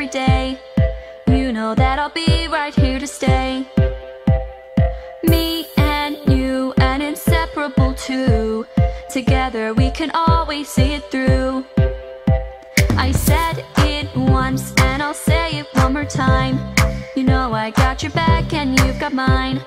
every day. You know that I'll be right here to stay. Me and you, an inseparable two. Together we can always see it through. I said it once and I'll say it one more time. You know I got your back and you've got mine.